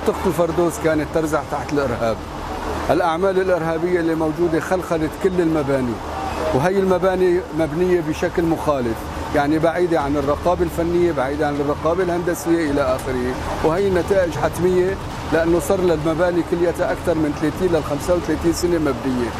منطقة الفردوس كانت ترزح تحت الإرهاب. الأعمال الإرهابية اللي موجودة خلخلت كل المباني وهي المباني مبنية بشكل مخالف يعني بعيدة عن الرقابة الفنية بعيدة عن الرقابة الهندسية إلى آخره. وهي النتائج حتمية لأنه صار للمباني كليتها أكثر من 30 لل 35 سنة مبنية.